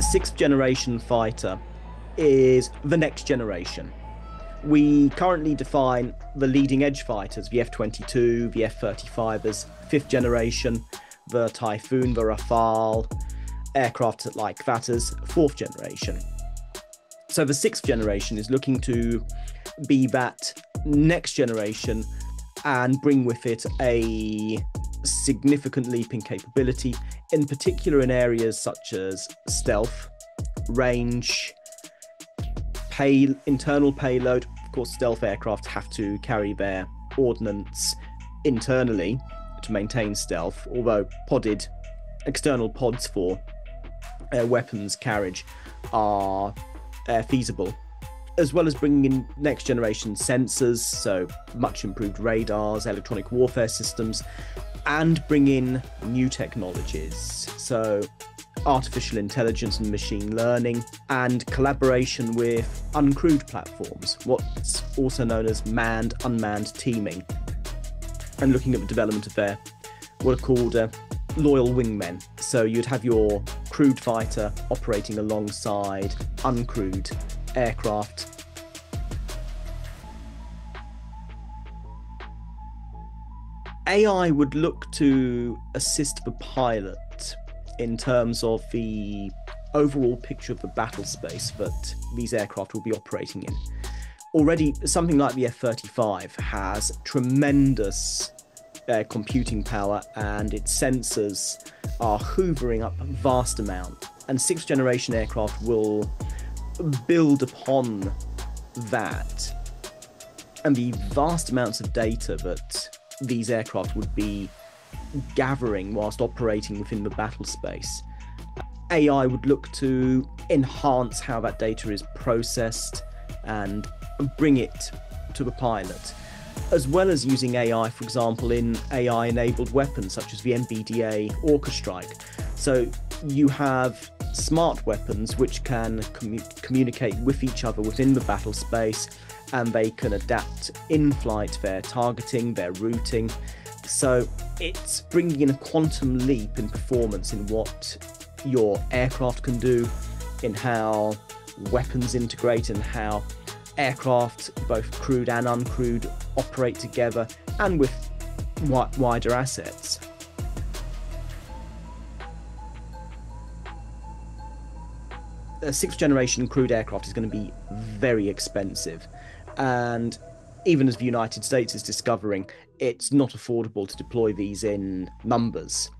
a sixth generation fighter is the next generation. We currently define the leading edge fighters, the F 22, the F 35 as fifth generation, the Typhoon, the Rafale, aircraft like that as fourth generation. So the sixth generation is looking to be that next generation and bring with it a significant leap in capability, in particular in areas such as stealth, range, pay, internal payload. Of course, stealth aircraft have to carry their ordnance internally to maintain stealth, although podded external pods for uh, weapons carriage are uh, feasible, as well as bringing in next generation sensors, so much improved radars, electronic warfare systems, and bring in new technologies, so artificial intelligence and machine learning, and collaboration with uncrewed platforms, what's also known as manned unmanned teaming, and looking at the development of their what are called uh, loyal wingmen. So you'd have your crewed fighter operating alongside uncrewed aircraft. AI would look to assist the pilot in terms of the overall picture of the battle space that these aircraft will be operating in. Already, something like the F 35 has tremendous uh, computing power and its sensors are hoovering up vast amount. And sixth generation aircraft will build upon that and the vast amounts of data that these aircraft would be gathering whilst operating within the battle space. AI would look to enhance how that data is processed and bring it to the pilot as well as using AI, for example, in AI enabled weapons such as the MBDA Orchestrike. So you have smart weapons which can commu- communicate with each other within the battle space and they can adapt in flight their targeting, their routing. So it's bringing in a quantum leap in performance in what your aircraft can do, in how weapons integrate, and how aircraft, both crewed and uncrewed, operate together and with wider assets. A sixth generation crewed aircraft is going to be very expensive. And even as the United States is discovering, it's not affordable to deploy these in numbers.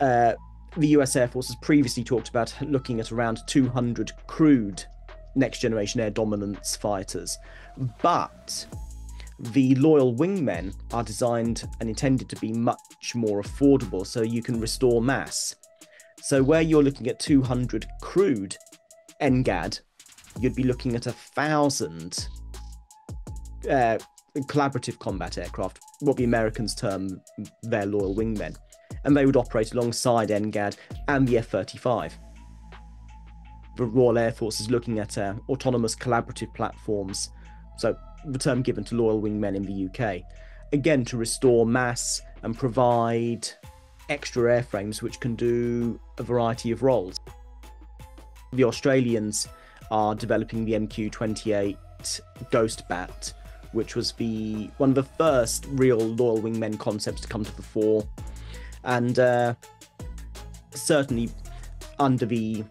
Uh, the US Air Force has previously talked about looking at around 200 crewed next generation air dominance fighters. But the loyal wingmen are designed and intended to be much more affordable so you can restore mass. So where you're looking at 200 crewed NGAD, you'd be looking at a thousand uh, collaborative combat aircraft, what the Americans term their loyal wingmen, and they would operate alongside NGAD and the F 35 the Royal Air Force is looking at uh, autonomous collaborative platforms, so the term given to loyal wingmen in the UK, again to restore mass and provide extra airframes which can do a variety of roles. The Australians are developing the MQ-28 Ghost Bat, which was the one of the first real loyal wingmen concepts to come to the fore, and uh, certainly under the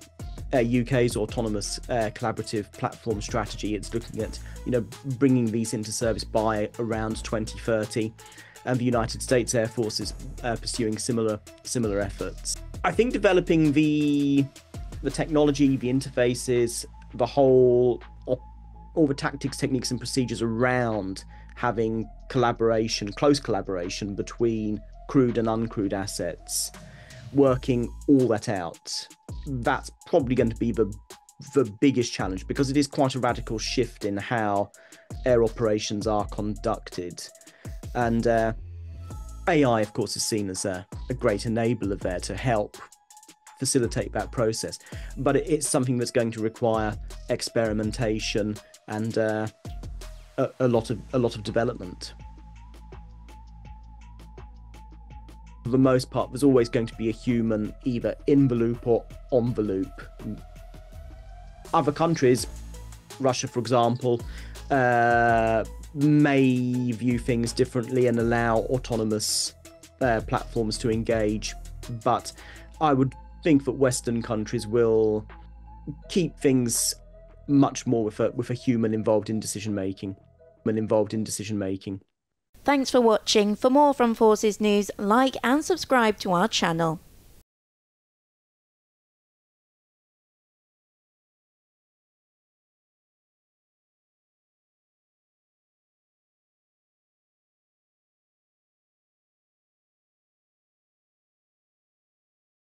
uh, UK's autonomous uh, collaborative platform strategy. It's looking at you know bringing these into service by around 2030, and the United States Air Force is uh, pursuing similar similar efforts. I think developing the the technology, the interfaces, the whole all the tactics, techniques, and procedures around having collaboration, close collaboration between crewed and uncrewed assets working all that out, that's probably going to be the the biggest challenge because it is quite a radical shift in how air operations are conducted. And uh, AI, of course, is seen as a, a, great enabler there to help facilitate that process. But it, it's something that's going to require experimentation and uh, a, a lot of a lot of development. for the most part, there's always going to be a human either in the loop or on the loop. Other countries, Russia, for example, uh, may view things differently and allow autonomous uh, platforms to engage. But I would think that Western countries will keep things much more with a with a human involved in decision making, and involved in decision making. Thanks for watching. For more from Forces News, like and subscribe to our channel.